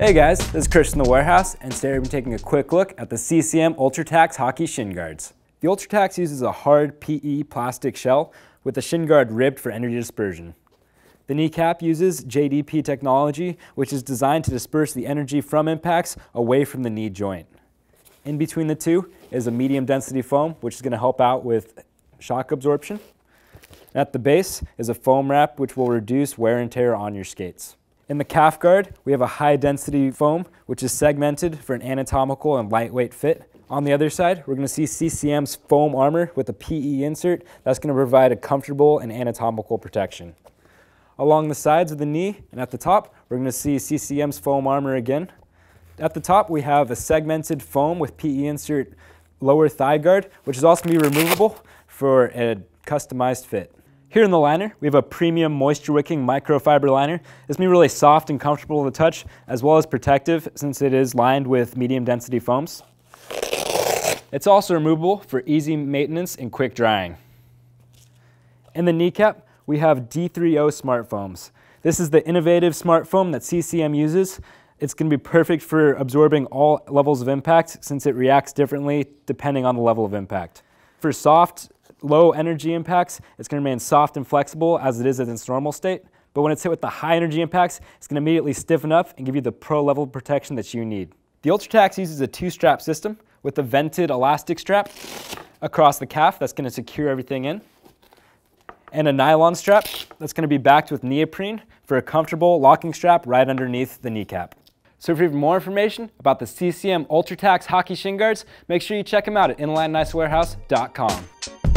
Hey guys, this is Chris from the Warehouse, and today we're taking a quick look at the CCM Ultra Tacks Hockey Shin Guards. The Ultra Tacks uses a hard PE plastic shell with the shin guard ribbed for energy dispersion. The kneecap uses JDP technology, which is designed to disperse the energy from impacts away from the knee joint. In between the two is a medium density foam, which is going to help out with shock absorption. At the base is a foam wrap, which will reduce wear and tear on your skates. In the calf guard, we have a high density foam, which is segmented for an anatomical and lightweight fit. On the other side, we're gonna see CCM's foam armor with a PE insert that's gonna provide a comfortable and anatomical protection. Along the sides of the knee and at the top, we're gonna see CCM's foam armor again. At the top, we have a segmented foam with PE insert lower thigh guard, which is also gonna be removable for a customized fit. Here in the liner, we have a premium moisture wicking microfiber liner. It's gonna be really soft and comfortable to the touch, as well as protective since it is lined with medium density foams. It's also removable for easy maintenance and quick drying. In the kneecap, we have D3O Smart Foams. This is the innovative smart foam that CCM uses. It's going to be perfect for absorbing all levels of impact since it reacts differently depending on the level of impact. For soft, low energy impacts, it's going to remain soft and flexible as it is in its normal state. But when it's hit with the high energy impacts, it's going to immediately stiffen up and give you the pro level protection that you need. The Ultra Tacks uses a two-strap system with a vented elastic strap across the calf that's going to secure everything in and a nylon strap that's going to be backed with neoprene for a comfortable locking strap right underneath the kneecap. So you have more information about the CCM Ultra Tacks hockey shin guards, make sure you check them out at inlineIcewarehouse.com.